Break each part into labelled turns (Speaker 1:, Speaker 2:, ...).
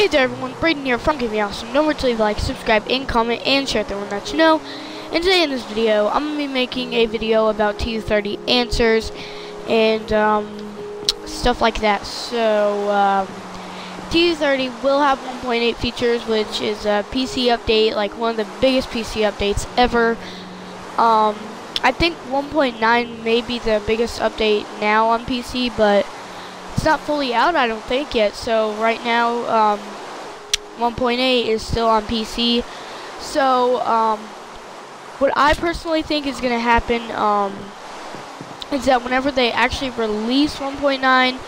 Speaker 1: Hey there everyone, Brayden here from Give Me Awesome. Don't forget to leave a like, subscribe, and comment, and share with everyone that you know. And today in this video, I'm going to be making a video about TU30 answers and um, stuff like that. So, um, TU30 will have 1.8 features, which is a PC update, like one of the biggest PC updates ever. Um, I think 1.9 may be the biggest update now on PC, but it's not fully out, I don't think yet. So right now, um, 1.8 is still on PC. So um, what I personally think is going to happen um, is that whenever they actually release 1.9,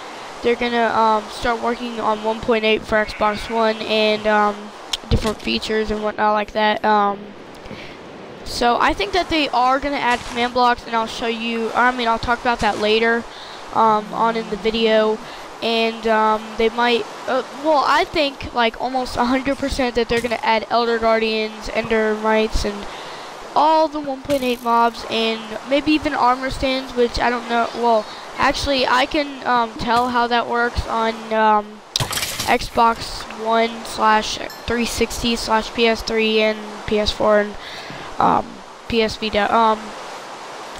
Speaker 1: they're going to um, start working on 1.8 for Xbox One and um, different features and whatnot like that. Um, so I think that they are going to add command blocks, and I'll show you, I mean, I'll talk about that later um, on in the video. And um, they might, uh, well, I think like almost 100% that they're going to add Elder Guardians, Ender Endermites, and all the 1.8 mobs, and maybe even armor stands, which I don't know. Well, actually, I can um, tell how that works on um, Xbox One slash 360 slash PS3 and PS4 and um, PS Vita. Um,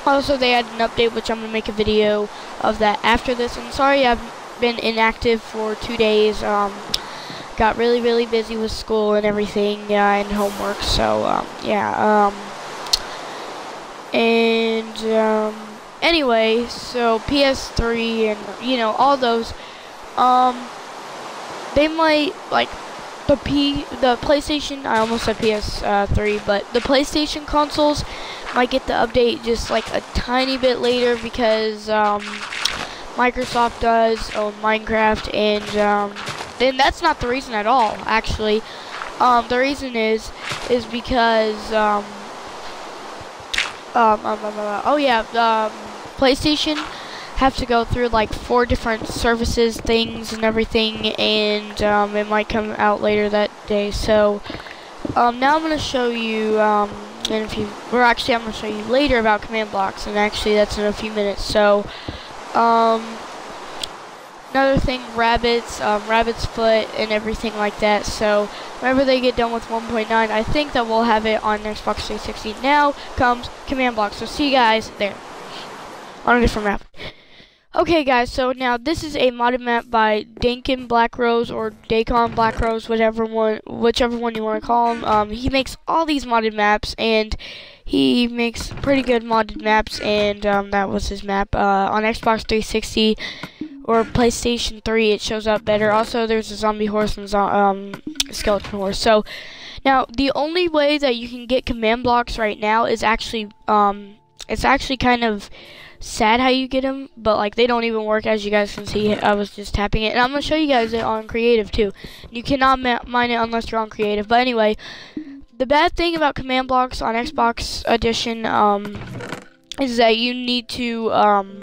Speaker 1: also, they had an update, which I'm to make a video of that after this. And sorry, I've been inactive for two days. Um, got really, really busy with school and everything uh, and homework. So, um, yeah. Um, and um, anyway, so PS3 and, you know, all those, um, they might, like, the P, the PlayStation, I almost said PS3, uh, but the PlayStation consoles might get the update just like a tiny bit later because um, Microsoft does own Minecraft, and um, then that's not the reason at all. Actually, um, the reason is is because um, um, um, um oh yeah, PlayStation have to go through like four different services, things, and everything, and um, it might come out later that day. So um, now I'm going to show you, um, and if you, or actually I'm going to show you later about command blocks, and actually that's in a few minutes. So um, another thing, rabbits, um, rabbit's foot, and everything like that. So whenever they get done with 1.9, I think that we'll have it on Xbox 360. Now comes command blocks. So see you guys there on a different map. Okay guys, so now this is a modded map by Dankin Blackrose or Dacon Blackrose, whatever one, whichever one you want to call him. Um, he makes all these modded maps, and he makes pretty good modded maps, and um, that was his map. Uh, on Xbox 360 or PlayStation 3, it shows up better. Also, there's a zombie horse and um, skeleton horse. So now the only way that you can get command blocks right now is actually, um, it's actually kind of sad how you get them, but like they don't even work as you guys can see. I was just tapping it, and I'm gonna show you guys it on creative too. You cannot mine it unless you're on creative. But anyway, the bad thing about command blocks on Xbox Edition um, is that you need to um,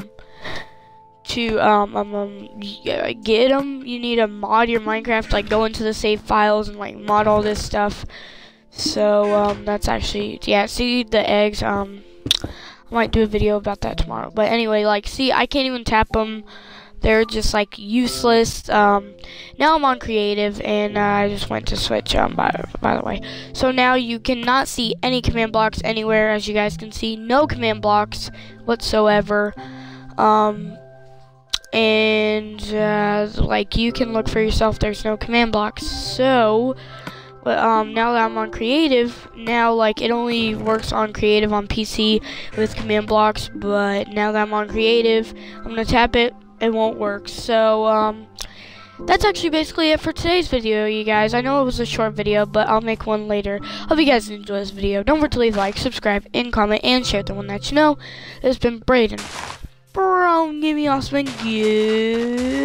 Speaker 1: to um, um, um, get them. You need to mod your Minecraft, like go into the save files and like mod all this stuff. So um, that's actually yeah. See the eggs um might do a video about that tomorrow. But anyway, like, see, I can't even tap them. They're just, like, useless. Um, now I'm on creative, and uh, I just went to switch, um, by, by the way. So now you cannot see any command blocks anywhere, as you guys can see. No command blocks whatsoever. Um, and, uh, like, you can look for yourself. There's no command blocks. So, but um, now that I'm on creative, now like it only works on creative on PC with command blocks. But now that I'm on creative, I'm gonna tap it, it won't work. So um, that's actually basically it for today's video, you guys. I know it was a short video, but I'll make one later. Hope you guys enjoy this video. Don't forget to leave a like, subscribe, and comment, and share the one that you know. It's been Brayden. Bro, give me awesome goodbye.